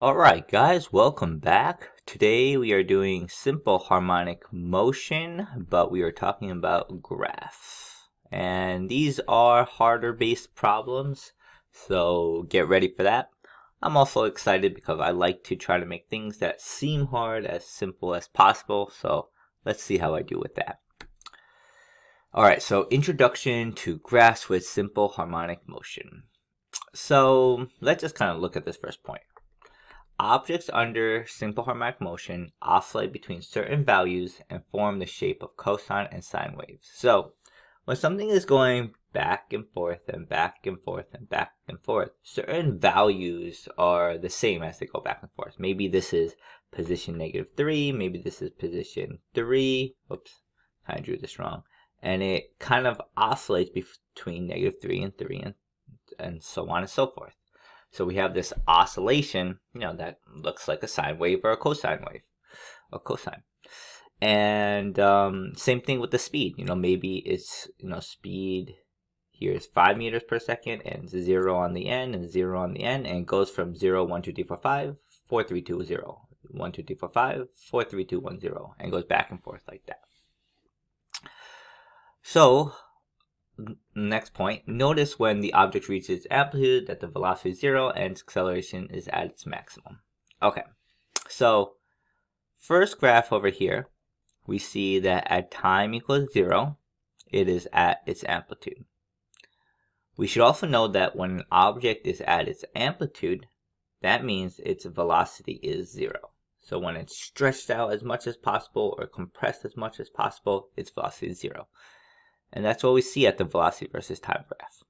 Alright guys, welcome back. Today we are doing simple harmonic motion, but we are talking about graphs. And these are harder based problems, so get ready for that. I'm also excited because I like to try to make things that seem hard as simple as possible, so let's see how I do with that. Alright, so introduction to graphs with simple harmonic motion. So let's just kind of look at this first point. Objects under simple harmonic motion oscillate between certain values and form the shape of cosine and sine waves. So when something is going back and forth and back and forth and back and forth, certain values are the same as they go back and forth. Maybe this is position negative 3, maybe this is position 3. Oops, I drew this wrong. And it kind of oscillates between negative 3 and 3 and, and so on and so forth. So we have this oscillation, you know, that looks like a sine wave or a cosine wave, a cosine. And um, same thing with the speed. You know, maybe it's you know speed here is five meters per second and zero on the end and zero on the end and goes from zero, one, two, three, four, five, four, three, two, zero, one, two, three, four, five, four, three, two, one, zero, and goes back and forth like that. So next point, notice when the object reaches amplitude that the velocity is zero and its acceleration is at its maximum. Okay, so first graph over here, we see that at time equals zero, it is at its amplitude. We should also know that when an object is at its amplitude, that means its velocity is zero. So when it's stretched out as much as possible or compressed as much as possible, its velocity is zero. And that's what we see at the velocity versus time graph.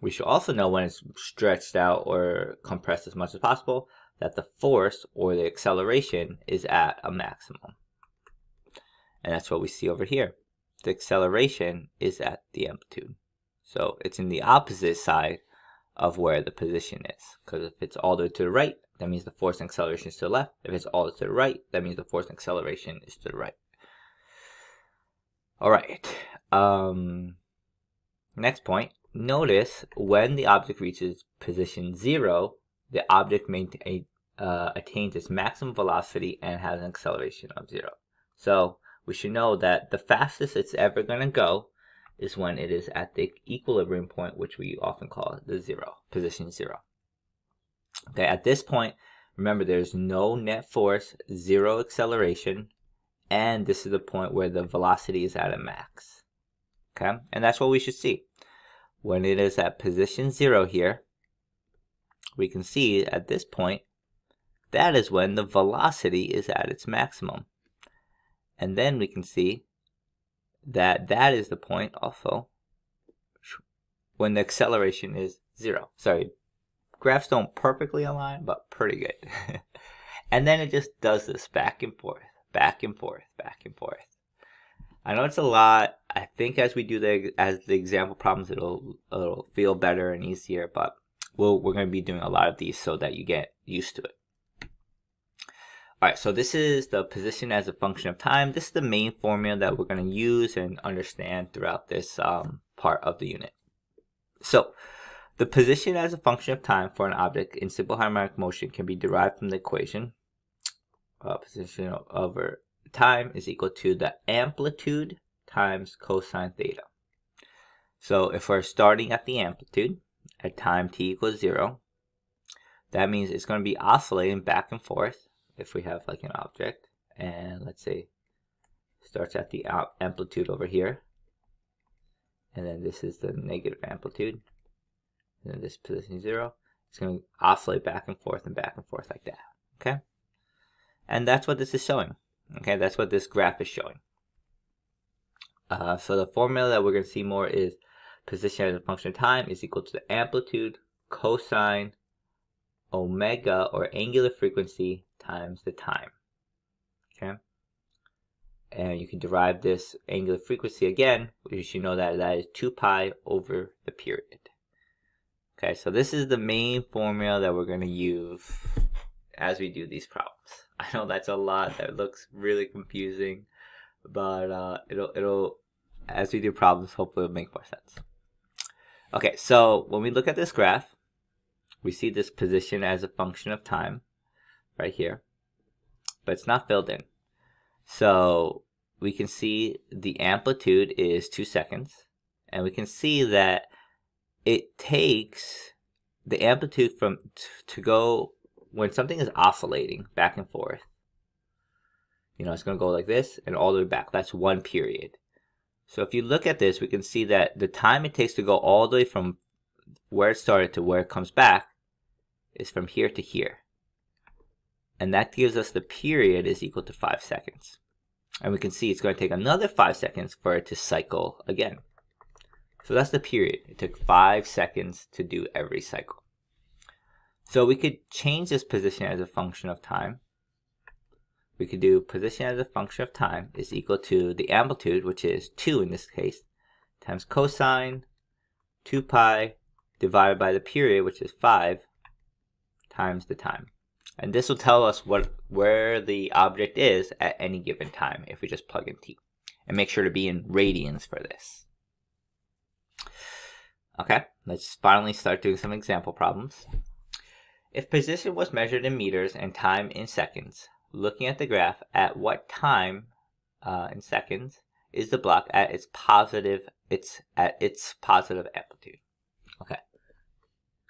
We should also know when it's stretched out or compressed as much as possible that the force or the acceleration is at a maximum. And that's what we see over here. The acceleration is at the amplitude. So it's in the opposite side of where the position is. Because if it's all the way to the right, that means the force and acceleration is to the left. If it's all the way to the right, that means the force and acceleration is to the right. All right. Um, next point. Notice when the object reaches position zero, the object maintain, uh, attains its maximum velocity and has an acceleration of zero. So we should know that the fastest it's ever going to go is when it is at the equilibrium point, which we often call the zero, position zero. Okay, at this point, remember there's no net force, zero acceleration, and this is the point where the velocity is at a max. Okay, and that's what we should see. When it is at position zero here, we can see at this point, that is when the velocity is at its maximum. And then we can see that that is the point also when the acceleration is zero. Sorry, graphs don't perfectly align, but pretty good. and then it just does this back and forth back and forth, back and forth. I know it's a lot. I think as we do the as the example problems, it'll it'll feel better and easier. But we'll, we're going to be doing a lot of these so that you get used to it. All right, so this is the position as a function of time. This is the main formula that we're going to use and understand throughout this um, part of the unit. So the position as a function of time for an object in simple harmonic motion can be derived from the equation uh, position over time is equal to the amplitude times cosine theta. So if we're starting at the amplitude at time t equals zero, that means it's going to be oscillating back and forth if we have like an object. And let's say starts at the amplitude over here. And then this is the negative amplitude. And then this position zero. It's going to oscillate back and forth and back and forth like that okay? And that's what this is showing. Okay, that's what this graph is showing. Uh, so the formula that we're going to see more is position as a function of time is equal to the amplitude cosine omega or angular frequency times the time. Okay. And you can derive this angular frequency again, you should know that that is 2 pi over the period. Okay, so this is the main formula that we're going to use as we do these problems. I know that's a lot that looks really confusing, but uh, it'll it'll as we do problems, hopefully it'll make more sense. Okay, so when we look at this graph, we see this position as a function of time. right here, but it's not filled in. So we can see the amplitude is two seconds, and we can see that it takes the amplitude from to go when something is oscillating back and forth. You know, it's going to go like this and all the way back. That's one period. So if you look at this, we can see that the time it takes to go all the way from where it started to where it comes back is from here to here. And that gives us the period is equal to 5 seconds. And we can see it's going to take another 5 seconds for it to cycle again. So that's the period. It took 5 seconds to do every cycle. So we could change this position as a function of time. We could do position as a function of time is equal to the amplitude, which is 2 in this case, times cosine 2 pi divided by the period, which is 5, times the time. And this will tell us what where the object is at any given time if we just plug in t. And make sure to be in radians for this. Okay, let's finally start doing some example problems. If position was measured in meters and time in seconds, looking at the graph, at what time uh, in seconds is the block at its positive its at its positive amplitude? Okay,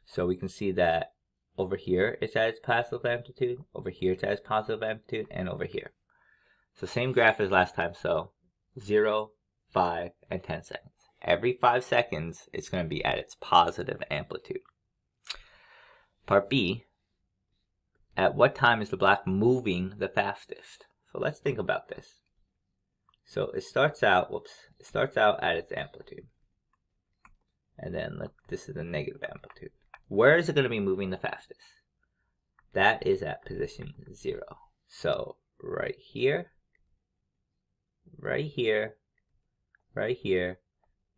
so we can see that over here, it's at its positive amplitude. Over here, it's at its positive amplitude. And over here. So same graph as last time. So 0, 5, and 10 seconds. Every 5 seconds, it's going to be at its positive amplitude. Part B, at what time is the black moving the fastest? So let's think about this. So it starts out, whoops, it starts out at its amplitude. And then let, this is the negative amplitude. Where is it going to be moving the fastest? That is at position 0. So right here, right here, right here,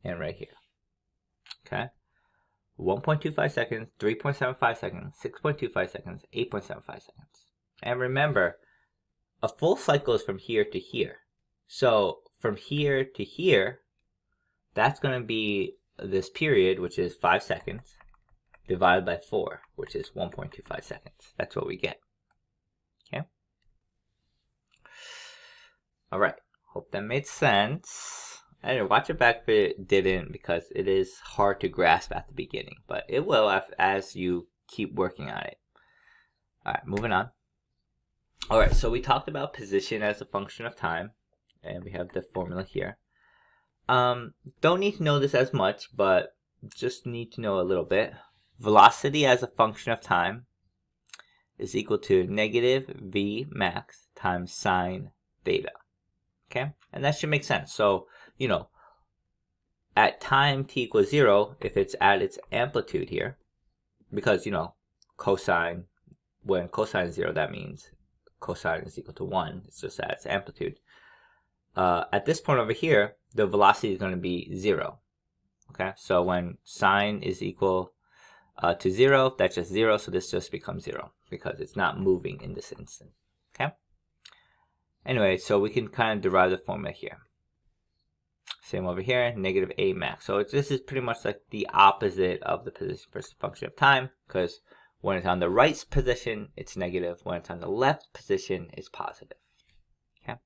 and right here. Okay? 1.25 seconds, 3.75 seconds, 6.25 seconds, 8.75 seconds. And remember, a full cycle is from here to here. So from here to here, that's going to be this period, which is 5 seconds divided by 4, which is 1.25 seconds. That's what we get. Okay? Alright, hope that made sense. Anyway, watch it back if it didn't because it is hard to grasp at the beginning, but it will as you keep working on it. Alright, moving on. Alright, so we talked about position as a function of time, and we have the formula here. Um, don't need to know this as much, but just need to know a little bit velocity as a function of time is equal to negative v max times sine theta. Okay, and that should make sense. So, you know, at time t equals zero, if it's at its amplitude here, because, you know, cosine, when cosine is zero, that means cosine is equal to one. It's just at its amplitude. Uh, at this point over here, the velocity is going to be zero. Okay, so when sine is equal uh, to 0, that's just 0, so this just becomes 0 because it's not moving in this instant. Okay? Anyway, so we can kind of derive the formula here. Same over here, negative a max. So this is pretty much like the opposite of the position versus function of time because when it's on the right position, it's negative. When it's on the left position, it's positive. Okay?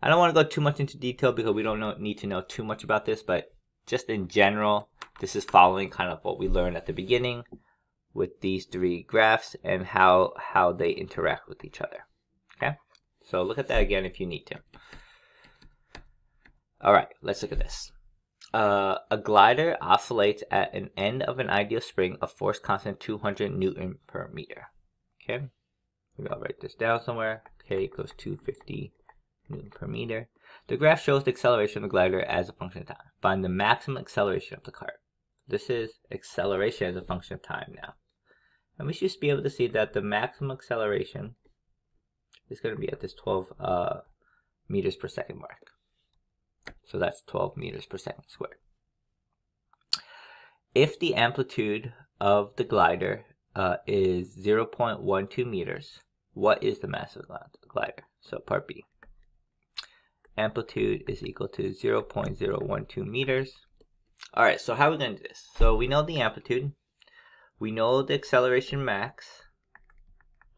I don't want to go too much into detail because we don't know, need to know too much about this, but just in general, this is following kind of what we learned at the beginning with these three graphs and how, how they interact with each other. Okay, so look at that again if you need to. All right, let's look at this. Uh, a glider oscillates at an end of an ideal spring of force constant 200 newton per meter. Okay, maybe I'll write this down somewhere. K equals 250 newton per meter. The graph shows the acceleration of the glider as a function of time. Find the maximum acceleration of the cart. This is acceleration as a function of time now. And we should be able to see that the maximum acceleration is going to be at this 12 uh, meters per second mark. So that's 12 meters per second squared. If the amplitude of the glider uh, is 0.12 meters, what is the mass of the glider? So part B amplitude is equal to 0.012 meters. All right, so how are we going to do this? So we know the amplitude. We know the acceleration max,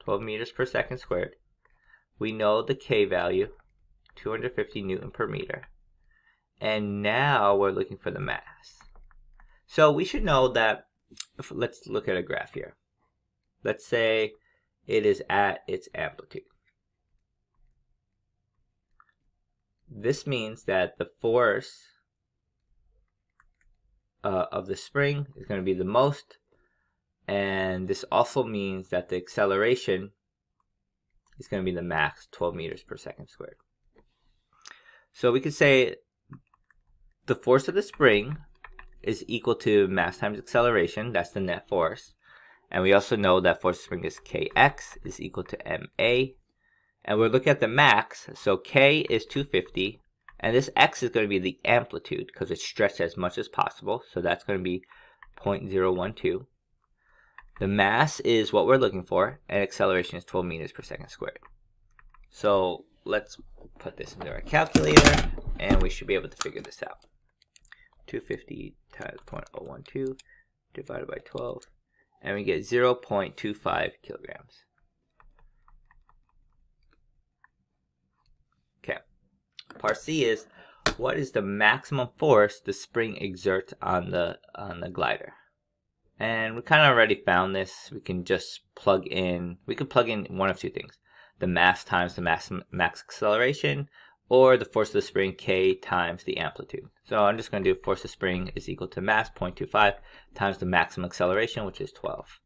12 meters per second squared. We know the K value, 250 Newton per meter. And now we're looking for the mass. So we should know that, if, let's look at a graph here. Let's say it is at its amplitude. This means that the force uh, of the spring is going to be the most. And this also means that the acceleration is going to be the max 12 meters per second squared. So we could say the force of the spring is equal to mass times acceleration. That's the net force. And we also know that force of spring is kx is equal to ma. And we're looking at the max. So k is 250. And this x is going to be the amplitude because it's stretched as much as possible. So that's going to be 0.012. The mass is what we're looking for, and acceleration is 12 meters per second squared. So let's put this into our calculator, and we should be able to figure this out. 250 times 0.012 divided by 12, and we get 0.25 kilograms. Okay. Part C is what is the maximum force the spring exerts on the on the glider? And we kind of already found this. We can just plug in, we could plug in one of two things. The mass times the max, max acceleration, or the force of the spring k times the amplitude. So I'm just going to do force of spring is equal to mass 0.25 times the maximum acceleration, which is 12.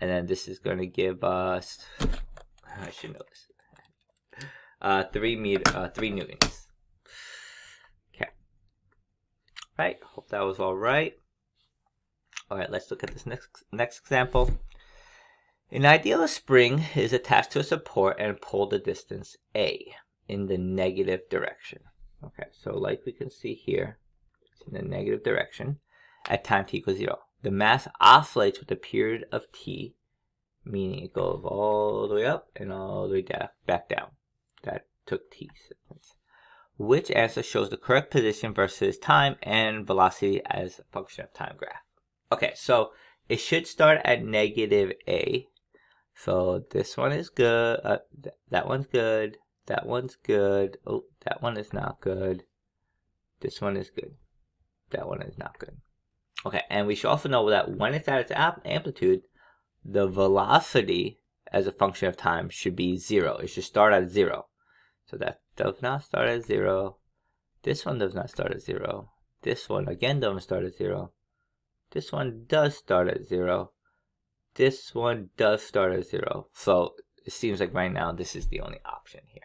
And then this is going to give us, I should know this, uh, 3, meter, uh, 3 newtons. Okay. Right, hope that was all right. All right, let's look at this next, next example. An ideal spring is attached to a support and pulled the distance A in the negative direction. Okay, so like we can see here, it's in the negative direction at time t equals zero. The mass oscillates with a period of t, meaning it goes all the way up and all the way down, back down. That took t seconds. Which answer shows the correct position versus time and velocity as a function of time graph? Okay, so it should start at negative a. So this one is good. Uh, th that one's good. That one's good. Oh, that one is not good. This one is good. That one is not good. Okay, and we should also know that when it's at its amplitude, the velocity as a function of time should be zero. It should start at zero. So that does not start at zero. This one does not start at zero. This one again doesn't start at zero. This one does start at zero. This one does start at zero. So it seems like right now this is the only option here.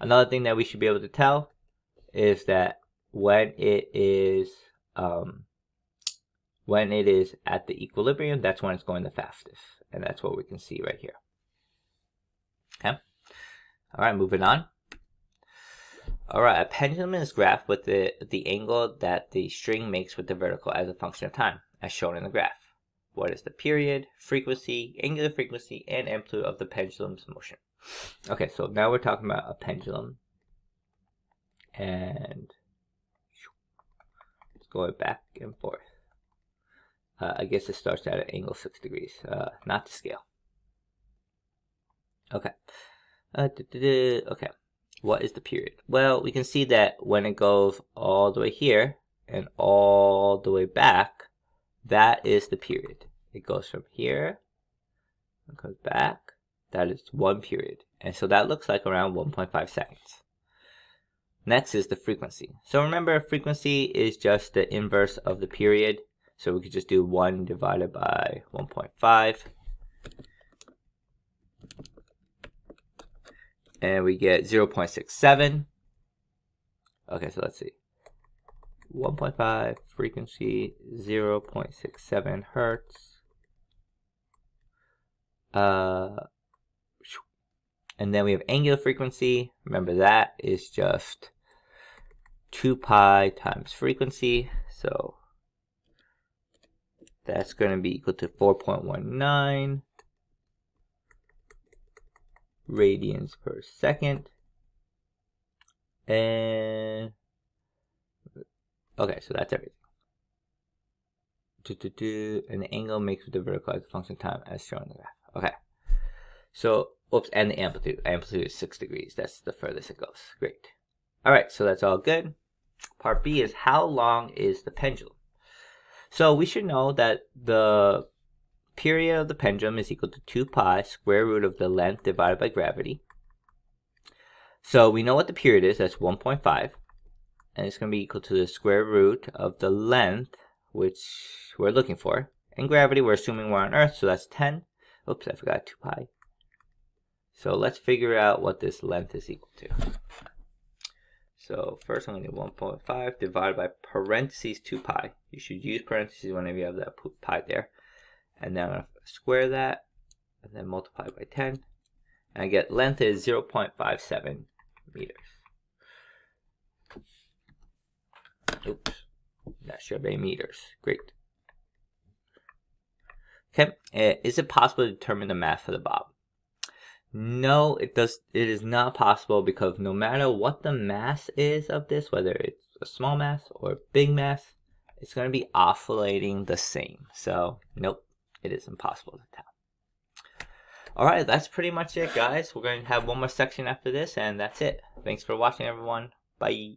Another thing that we should be able to tell is that when it is um, when it is at the equilibrium, that's when it's going the fastest. And that's what we can see right here. Okay. All right, moving on. All right, a pendulum is graphed with the, the angle that the string makes with the vertical as a function of time, as shown in the graph. What is the period, frequency, angular frequency, and amplitude of the pendulum's motion? Okay, so now we're talking about a pendulum. And it's going back and forth. Uh, I guess it starts at an angle 6 degrees, uh, not to scale. Okay. Uh, okay. What is the period? Well, we can see that when it goes all the way here and all the way back, that is the period. It goes from here, it goes back, that is one period. And so that looks like around 1.5 seconds. Next is the frequency. So remember, frequency is just the inverse of the period. So we could just do 1 divided by 1.5. and we get 0.67. Okay, so let's see. 1.5 frequency, 0.67 hertz. Uh, and then we have angular frequency. Remember that is just 2 pi times frequency. So that's going to be equal to 4.19 radians per second. And okay, so that's everything. Do, do, do, and the angle makes with the vertical as a function of time as shown in the graph. Okay. So, oops, and the amplitude. Amplitude is 6 degrees. That's the furthest it goes. Great. All right, so that's all good. Part B is how long is the pendulum? So we should know that the period of the pendulum is equal to 2 pi square root of the length divided by gravity. So we know what the period is, that's 1.5. And it's going to be equal to the square root of the length, which we're looking for. And gravity, we're assuming we're on Earth, so that's 10. Oops, I forgot 2 pi. So let's figure out what this length is equal to. So first I'm going to do 1.5 divided by parentheses 2 pi. You should use parentheses whenever you have that pi there. And then I'm going to square that and then multiply by 10. And I get length is 0.57 meters. Oops, that should be meters. Great. Okay, uh, is it possible to determine the mass for the bob? No, it does. It is not possible because no matter what the mass is of this, whether it's a small mass or a big mass, it's going to be oscillating the same. So, nope, it is impossible to tell. Alright, that's pretty much it, guys. We're going to have one more section after this, and that's it. Thanks for watching, everyone. Bye.